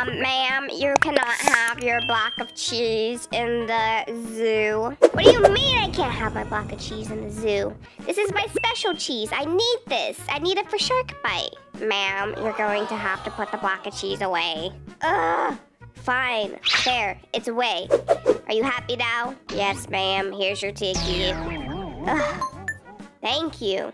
Um, ma'am, you cannot have your block of cheese in the zoo. What do you mean I can't have my block of cheese in the zoo? This is my special cheese. I need this. I need it for Shark Bite. Ma'am, you're going to have to put the block of cheese away. Ugh. Fine. There. It's away. Are you happy now? Yes, ma'am. Here's your ticket. Ugh. Thank you.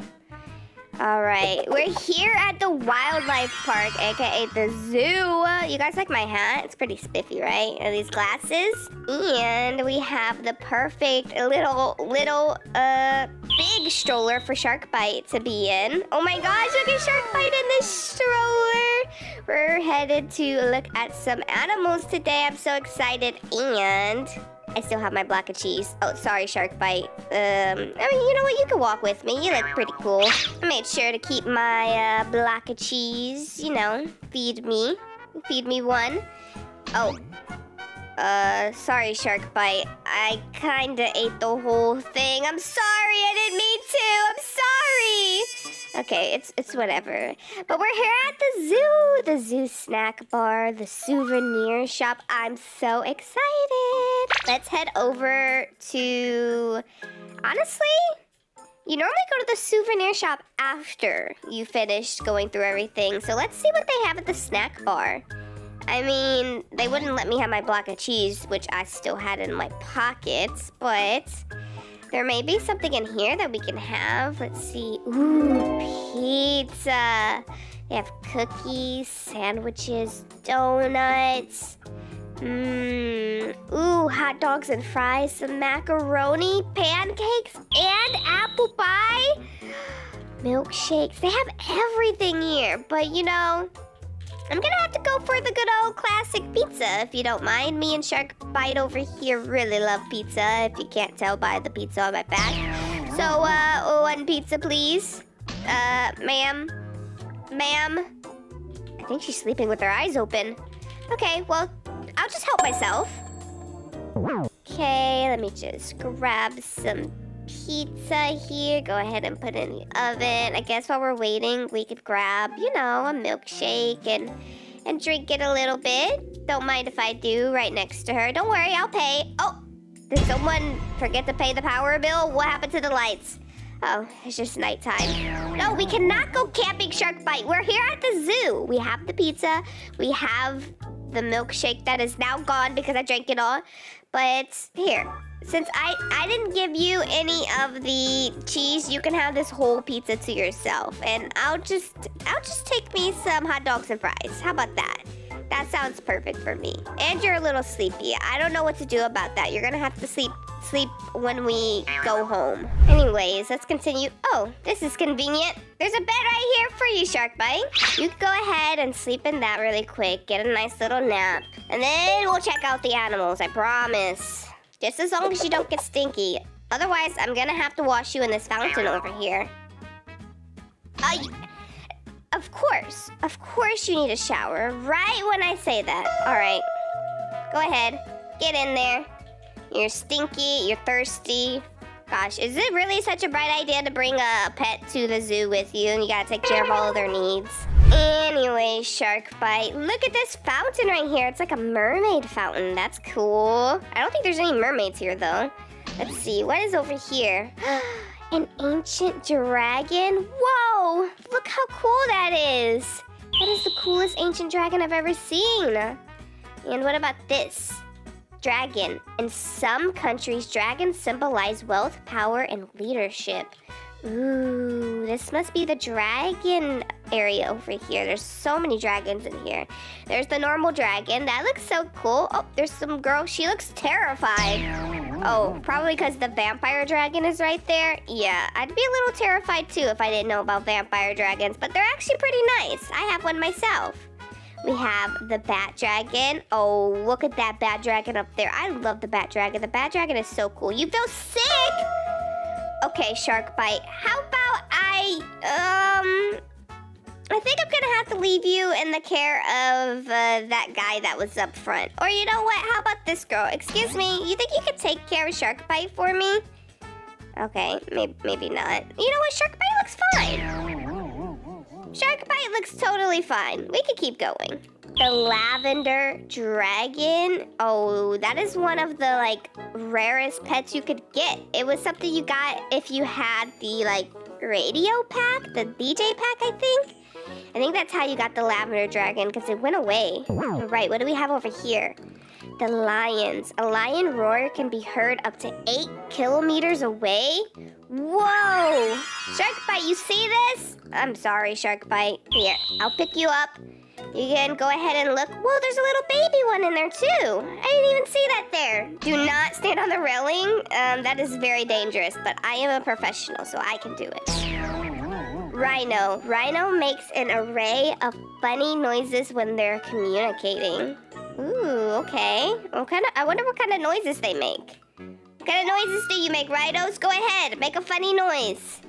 All right, we're here at the wildlife park, aka the zoo. You guys like my hat? It's pretty spiffy, right? And these glasses, and we have the perfect little, little, uh, big stroller for Shark Bite to be in. Oh my gosh, look at Shark Bite in this stroller. We're headed to look at some animals today. I'm so excited, and I still have my block of cheese. Oh, sorry, Shark Bite. Um, I mean, you know what? You can walk with me. You look pretty cool. I made sure to keep my uh, block of cheese, you know, feed me. Feed me one. Oh. Uh, sorry, Shark Bite. I kinda ate the whole thing. I'm sorry. I didn't mean to. I'm sorry. Okay, it's it's whatever. But we're here at the zoo, the zoo snack bar, the souvenir shop. I'm so excited. Let's head over to honestly, you normally go to the souvenir shop after you finish going through everything. So let's see what they have at the snack bar. I mean, they wouldn't let me have my block of cheese, which I still had in my pockets, but there may be something in here that we can have. Let's see. Ooh, pizza. They have cookies, sandwiches, donuts. Mmm. Ooh, hot dogs and fries, some macaroni, pancakes, and apple pie. Milkshakes. They have everything here. But you know, I'm gonna have to go for the good old classic pizza, if you don't mind. Me and Shark Bite over here really love pizza, if you can't tell by the pizza on my back. So, uh, one pizza, please. Uh, ma'am? Ma'am? I think she's sleeping with her eyes open. Okay, well, I'll just help myself. Okay, let me just grab some pizza here. Go ahead and put in the oven. I guess while we're waiting, we could grab, you know, a milkshake and and drink it a little bit. Don't mind if I do right next to her. Don't worry, I'll pay. Oh, did someone forget to pay the power bill? What happened to the lights? Oh, it's just nighttime. No, we cannot go camping Shark Bite. We're here at the zoo. We have the pizza. We have the milkshake that is now gone because I drank it all. But here, since I, I didn't give you any of the cheese, you can have this whole pizza to yourself. And I'll just, I'll just take me some hot dogs and fries. How about that? That sounds perfect for me. And you're a little sleepy. I don't know what to do about that. You're gonna have to sleep sleep when we go home. Anyways, let's continue. Oh, this is convenient. There's a bed right here for you, Shark Bite. You go ahead and sleep in that really quick. Get a nice little nap. And then we'll check out the animals, I promise. Just as long as you don't get stinky. Otherwise, I'm gonna have to wash you in this fountain over here. Uh, of course. Of course you need a shower. Right when I say that. All right. Go ahead. Get in there. You're stinky. You're thirsty. Gosh, is it really such a bright idea to bring a pet to the zoo with you and you gotta take care of all of their needs? Anyway, Shark Bite, look at this fountain right here. It's like a mermaid fountain. That's cool. I don't think there's any mermaids here, though. Let's see. What is over here? An ancient dragon? Whoa! Look how cool that is. That is the coolest ancient dragon I've ever seen. And what about this? Dragon. In some countries, dragons symbolize wealth, power, and leadership. Ooh, this must be the dragon area over here. There's so many dragons in here. There's the normal dragon. That looks so cool. Oh, there's some girl. She looks terrified. Oh, probably because the vampire dragon is right there. Yeah, I'd be a little terrified too if I didn't know about vampire dragons, but they're actually pretty nice. I have one myself. We have the bat dragon. Oh, look at that bat dragon up there. I love the bat dragon. The bat dragon is so cool. You feel sick? Okay, Shark Bite. How about I, um, I think I'm gonna have to leave you in the care of uh, that guy that was up front. Or you know what? How about this girl? Excuse me. You think you could take care of Shark Bite for me? Okay, maybe maybe not. You know what? Shark Bite looks fine. Shark Bite looks totally fine. We could keep going. The lavender dragon. Oh, that is one of the like rarest pets you could get. It was something you got if you had the like radio pack, the DJ pack, I think. I think that's how you got the lavender dragon because it went away. Right, what do we have over here? The lions. A lion roar can be heard up to eight kilometers away. Whoa! Shark Bite, you see this? I'm sorry, Shark Bite. Here, I'll pick you up. You can go ahead and look. Whoa, there's a little baby one in there too. I didn't even see that there. Do not stand on the railing. Um, that is very dangerous, but I am a professional, so I can do it. Rhino. Rhino makes an array of funny noises when they're communicating. Ooh, okay. What kind of, I wonder what kind of noises they make. Kind of noises do you make, Rhinos? Go ahead, make a funny noise.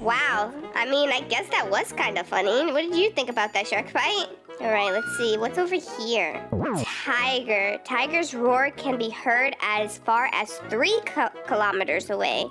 Wow. I mean, I guess that was kind of funny. What did you think about that Shark Bite? All right, let's see. What's over here? Tiger. Tiger's roar can be heard as far as three kilometers away.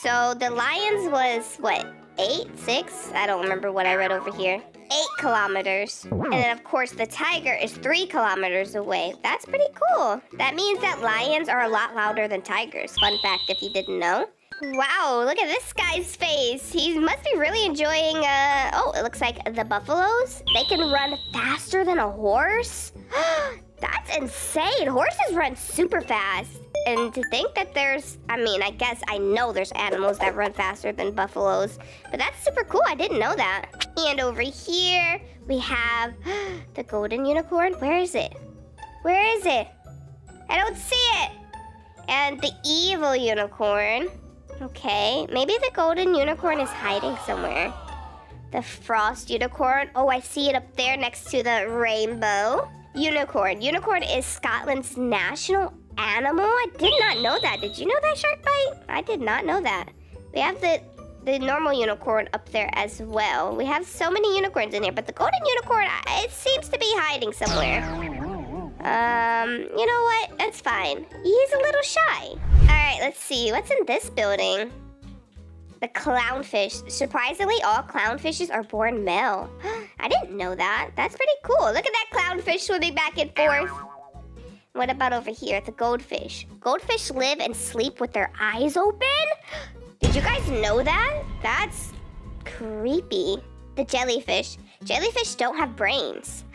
So the lion's was, what, eight, six? I don't remember what I read over here. Eight kilometers. And then, of course, the tiger is three kilometers away. That's pretty cool. That means that lions are a lot louder than tigers. Fun fact if you didn't know. Wow, look at this guy's face. He must be really enjoying, uh, oh, it looks like the buffaloes. They can run faster than a horse. That's insane. Horses run super fast. And to think that there's, I mean, I guess I know there's animals that run faster than buffaloes, but that's super cool. I didn't know that. And over here, we have the golden unicorn. Where is it? Where is it? I don't see it. And the evil unicorn. Okay, maybe the golden unicorn is hiding somewhere. The frost unicorn. Oh, I see it up there next to the rainbow. Unicorn. Unicorn is Scotland's national animal? I did not know that. Did you know that, Shark Bite? I did not know that. We have the the normal unicorn up there as well. We have so many unicorns in here, but the golden unicorn, it seems to be hiding somewhere. Um, you know what? That's fine. He's a little shy. All right, let's see. What's in this building? The clownfish. Surprisingly, all clownfishes are born male. I didn't know that. That's pretty cool. Look at that clownfish swimming back and forth. What about over here, the goldfish? Goldfish live and sleep with their eyes open? Did you guys know that? That's creepy. The jellyfish. Jellyfish don't have brains.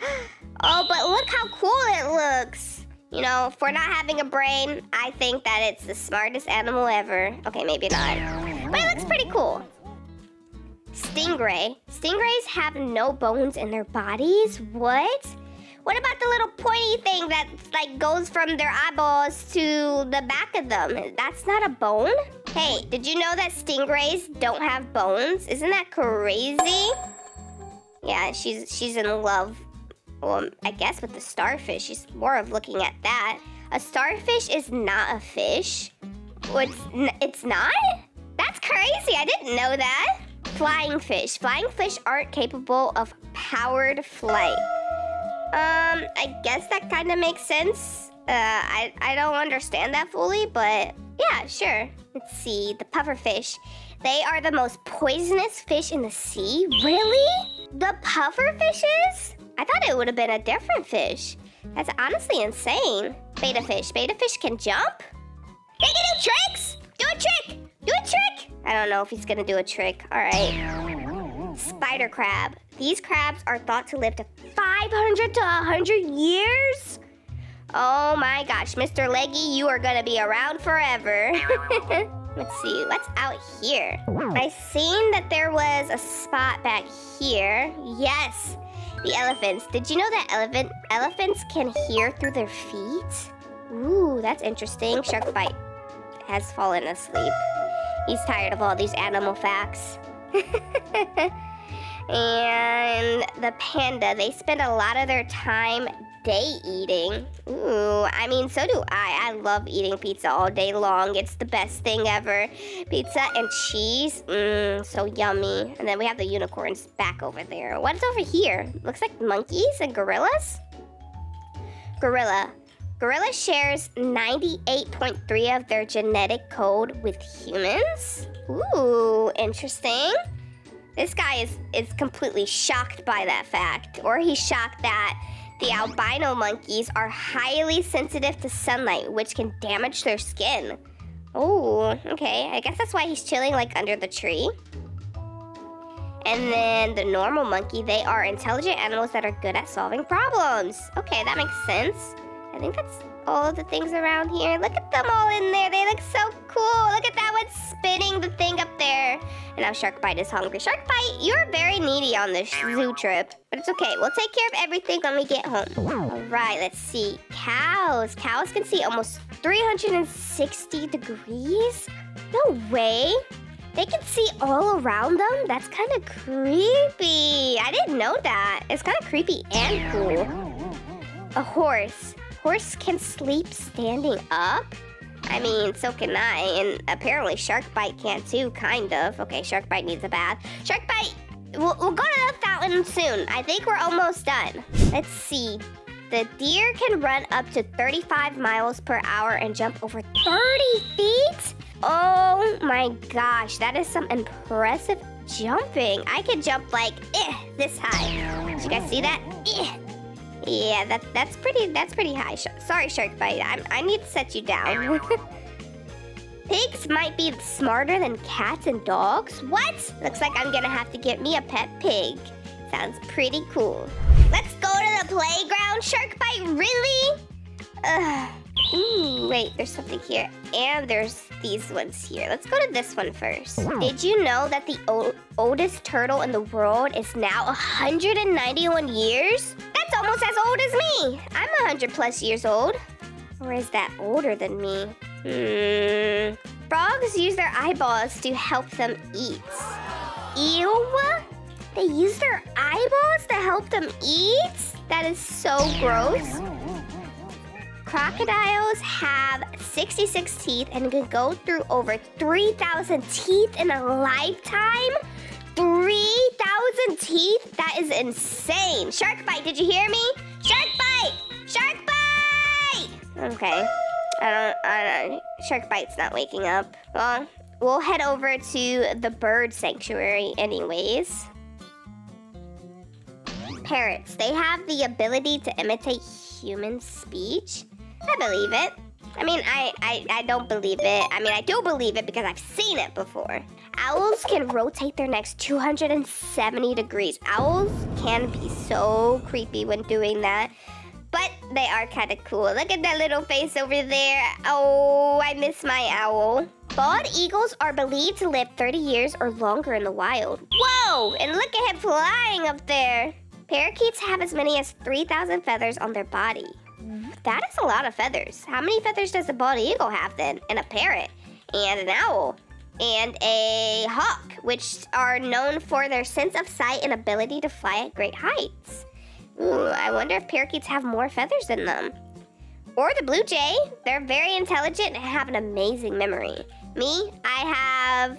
Oh, but look how cool it looks. You know, for not having a brain, I think that it's the smartest animal ever. Okay, maybe not. Cool. Stingray. Stingrays have no bones in their bodies? What? What about the little pointy thing that like goes from their eyeballs to the back of them? That's not a bone? Hey, did you know that stingrays don't have bones? Isn't that crazy? Yeah, she's she's in love. Well, I guess with the starfish. She's more of looking at that. A starfish is not a fish. Well, it's not? That's crazy. I didn't know that. Flying fish. Flying fish aren't capable of powered flight. Um, I guess that kind of makes sense. Uh, I, I don't understand that fully, but yeah, sure. Let's see, the pufferfish. They are the most poisonous fish in the sea? Really? The puffer pufferfishes? I thought it would have been a different fish. That's honestly insane. Betta fish. Betta fish can jump? They can do tricks! Do a trick! Do a trick! I don't know if he's gonna do a trick. All right. Spider crab. These crabs are thought to live to 500 to 100 years? Oh my gosh, Mr. Leggy, you are gonna be around forever. Let's see, what's out here? I seen that there was a spot back here. Yes, the elephants. Did you know that elephant elephants can hear through their feet? Ooh, that's interesting. Shark Bite has fallen asleep. He's tired of all these animal facts. and the panda, they spend a lot of their time day eating. Ooh, I mean, so do I. I love eating pizza all day long. It's the best thing ever. Pizza and cheese, mmm, so yummy. And then we have the unicorns back over there. What's over here? Looks like monkeys and gorillas? Gorilla. Gorilla shares 98.3 of their genetic code with humans. Ooh, interesting. This guy is, is completely shocked by that fact. Or he's shocked that the albino monkeys are highly sensitive to sunlight, which can damage their skin. Oh, okay. I guess that's why he's chilling like under the tree. And then the normal monkey, they are intelligent animals that are good at solving problems. Okay, that makes sense. I think that's all of the things around here. Look at them all in there. They look so cool. Look at that one spinning the thing up there. And now Sharkbite is hungry. Sharkbite, you're very needy on this zoo trip. But it's okay. We'll take care of everything when we get home. All right, let's see. Cows. Cows can see almost 360 degrees? No way. They can see all around them? That's kind of creepy. I didn't know that. It's kind of creepy and cool. A horse horse can sleep standing up? I mean, so can I, and apparently Sharkbite can too, kind of. Okay, Sharkbite needs a bath. Sharkbite, we'll, we'll go to the fountain soon. I think we're almost done. Let's see. The deer can run up to 35 miles per hour and jump over 30 feet? Oh my gosh, that is some impressive jumping. I can jump like eh, this high. Did you guys see that? Eh, yeah, that, that's pretty that's pretty high. Sh sorry, Sharkbite. I, I need to set you down. Pigs might be smarter than cats and dogs? What? Looks like I'm gonna have to get me a pet pig. Sounds pretty cool. Let's go to the playground, Sharkbite, really? Ugh. Ooh, wait, there's something here. And there's these ones here. Let's go to this one first. Did you know that the oldest turtle in the world is now 191 years? Almost as old as me. I'm 100 plus years old. Or is that older than me? Hmm. Frogs use their eyeballs to help them eat. Ew? They use their eyeballs to help them eat? That is so gross. Crocodiles have 66 teeth and can go through over 3,000 teeth in a lifetime? 3,000 teeth? That is insane. Shark bite, did you hear me? Shark bite! Shark bite! Okay. I don't, I don't, shark bite's not waking up. Well, we'll head over to the bird sanctuary anyways. Parrots, they have the ability to imitate human speech. I believe it. I mean, I, I, I don't believe it. I mean, I do believe it because I've seen it before. Owls can rotate their necks 270 degrees. Owls can be so creepy when doing that. But they are kind of cool. Look at that little face over there. Oh, I miss my owl. Bald eagles are believed to live 30 years or longer in the wild. Whoa! And look at him flying up there. Parakeets have as many as 3,000 feathers on their body. That is a lot of feathers. How many feathers does a bald eagle have then? And a parrot, and an owl, and a hawk, which are known for their sense of sight and ability to fly at great heights. Ooh, I wonder if parakeets have more feathers than them. Or the blue jay. They're very intelligent and have an amazing memory. Me, I have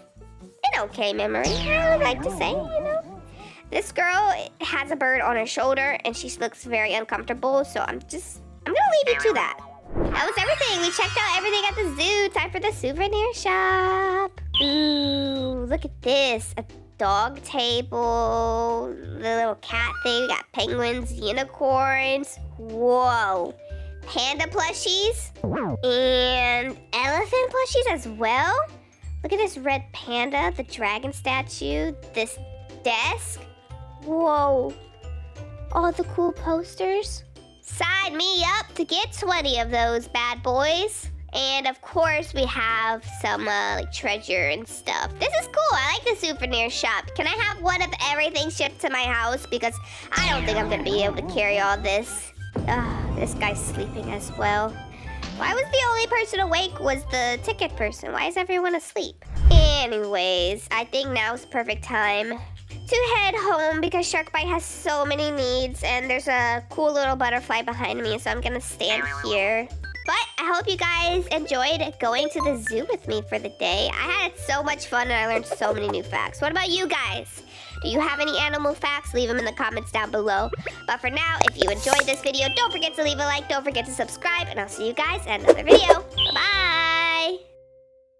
an okay memory, I would like to say, you know. This girl has a bird on her shoulder and she looks very uncomfortable, so I'm just I'm gonna leave you to that. That was everything. We checked out everything at the zoo. Time for the souvenir shop. Ooh, look at this. A dog table, the little cat thing. We got penguins, unicorns. Whoa. Panda plushies and elephant plushies as well. Look at this red panda, the dragon statue, this desk. Whoa. All the cool posters. Sign me up to get 20 of those bad boys. And of course, we have some uh, like treasure and stuff. This is cool. I like the souvenir shop. Can I have one of everything shipped to my house? Because I don't think I'm going to be able to carry all this. Ugh, this guy's sleeping as well. Why was the only person awake was the ticket person? Why is everyone asleep? Anyways, I think now's perfect time to head home because Sharkbite has so many needs and there's a cool little butterfly behind me, so I'm gonna stand here. But I hope you guys enjoyed going to the zoo with me for the day. I had so much fun and I learned so many new facts. What about you guys? Do you have any animal facts? Leave them in the comments down below. But for now, if you enjoyed this video, don't forget to leave a like, don't forget to subscribe, and I'll see you guys in another video. Bye-bye!